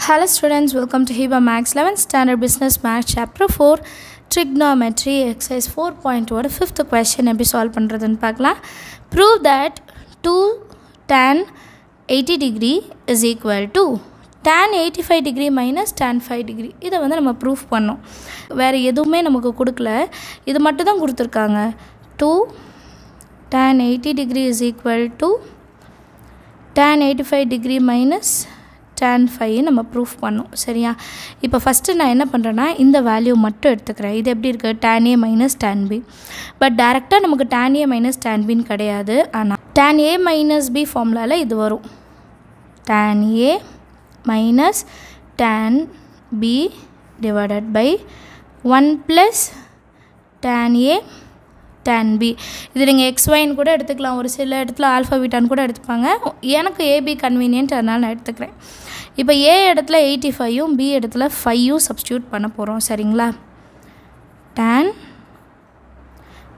Hello students welcome welcome to maths Max standard business Business Max four 4 Trigonometry four பாயிண்ட்டோட fifth question எப்படி solve பண்ணுறதுன்னு பார்க்கலாம் prove that two tan eighty degree is equal to tan eighty five degree minus tan five degree இதை வந்து நம்ம proof பண்ணோம் வேறு எதுவுமே நமக்கு கொடுக்கல இது மட்டும் தான் கொடுத்துருக்காங்க two tan eighty degree is equal to tan eighty five degree minus tan five நம்ம ப்ரூஃப் பண்ணோம். சரியா? இப்போ ஃபஸ்ட்டு நான் என்ன பண்ணுறேன்னா இந்த வேல்யூ மட்டும் எடுத்துக்கிறேன். இது எப்படி இருக்குது tan A minus tan B but டேரெக்டாக நமக்கு tan ஏ மைனஸ் tan bன்னு கிடையாது. ஆனால் tan ஏ மைனஸ் பி ஃபார்முலாவில் இது வரும். Tan A minus tan B divided by one plus tan A tan B இது நீங்கள் எக்ஸ் எக்ஸ்ஒய்ன்னு கூட எடுத்துக்கலாம். ஒரு சில இடத்துல ஆல்ஃபா பீட்டான்னு கூட எடுத்துப்பாங்க. எனக்கு ஏபி கன்வீனியன்ட் அதனால் நான் எடுத்துக்கிறேன். இப்போ ஏ இடத்துல எயிட்டி ஃபைவும் பி இடத்துல ஃபைவும் சப்ஸ்டியூட் பண்ண போகிறோம் சரிங்களா? Tan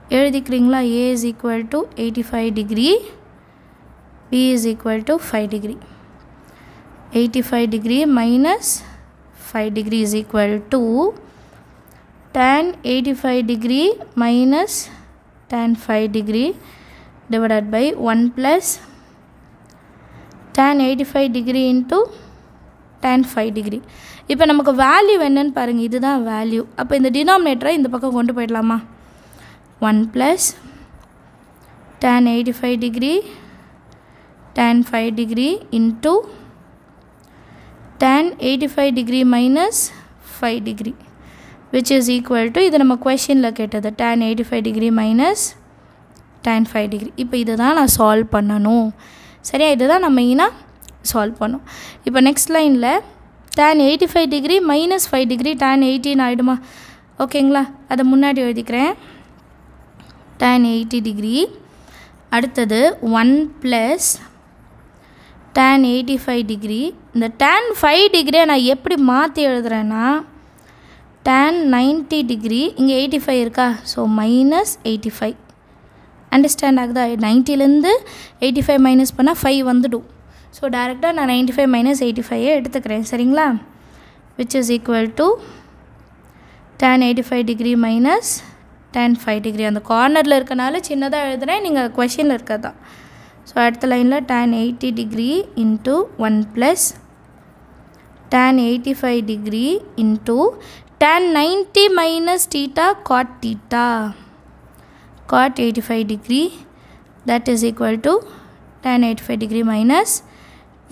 எழுதிக்கிறீங்களா? A is equal to eighty five degree B is equal to five degree eighty five degree minus five degree is equal to tan 85 degree minus tan 5 degree divided by 1 plus tan 85 degree into tan 5 degree இப்போ நமக்கு value என்னன்னு பாருங்கள் இதுதான் value அப்போ இந்த டினாமினேட்டரை இந்த பக்கம் கொண்டு போயிடலாமா one plus tan 85 degree tan 5 degree into tan 85 degree minus 5 degree which is equal to இது நம்ம கொஷினில் கேட்டது tan eighty five degree minus tan five degree இப்போ இதை தான் நான் சால்வ் பண்ணணும். சரியா? இதை தான் நான் மெயினாக சால்வ் பண்ணும் இப்போ நெக்ஸ்ட் லைனில் tan eighty five degree minus five degree tan eighteen ஆகிடுமா ஓகேங்களா? அதை முன்னாடி எழுதிக்கிறேன். டேன் எயிட்டி டிகிரி அடுத்தது one plus tan eighty five degree இந்த டேன் ஃபைவ் டிகிரியை நான் எப்படி மாற்றி எழுதுகிறேன்னா tan 90 டிகிரி இங்கே எயிட்டி ஃபைவ் இருக்கா? So minus eighty five understand ஆகுதா நைன்ட்டிலேருந்து எயிட்டி ஃபைவ் மைனஸ் பண்ணால் ஃபைவ் வந்துடும். ஸோ டேரெக்டாக நான் நைன்ட்டி ஃபைவ் மைனஸ் எயிட்டி ஃபைவே எடுத்துக்கிறேன். சரிங்களா? Which is equal to tan eighty five degree minus tan five degree அந்த கார்னரில் இருக்கனால சின்னதாக எழுதுகிறேன் நீங்கள் கொஷினில் இருக்கிறது தான் ஸோ அடுத்த லைனில் tan eighty degree into one plus tan eighty five degree into tan 90 minus theta cot theta cot 85 degree that is equal to tan 85 degree minus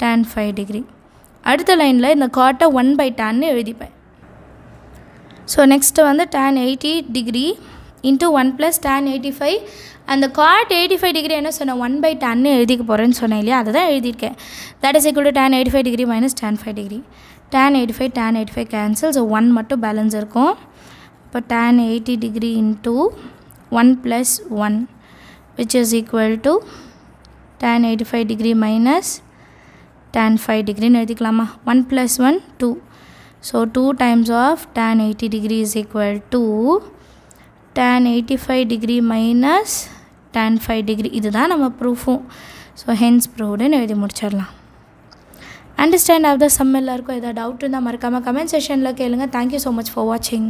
tan 5 degree அடுத்த லைனில் இந்த காட்டை ஒன் பை டேன்னு எழுதிப்பேன் ஸோ நெக்ஸ்ட்டு வந்து tan eighty degree into one plus tan eighty five அந்த cot eighty five degree என்ன சொன்னேன் ஒன் பை டென்னு எழுதிக்க போகிறேன்னு சொன்னேன் இல்லையா? அதை தான் எழுதியிருக்கேன். That is equal to tan eighty five degree minus tan five degree tan eighty five tan eighty five cancel so one மட்டும் பேலன்ஸ் இருக்கும். இப்போ tan eighty degree into one plus one which is equal to tan eighty five degree minus tan five டிகிரின்னு எழுதிக்கலாமா? One plus one two so two times of tan eighty degree is equal to tan eighty five degree minus tan five degree இதுதான் நம்ம ப்ரூஃபும் so hence ப்ரூவ்டுன்னு எழுதி முடிச்சிடலாம். Understand of the some எல்லாருக்கும் ஏதாவது doubt இருந்தால் மறக்காமல் comment செஷனில் கேளுங்கள் தேங்க்யூ ஸோ மச் ஃபார் வாட்சிங்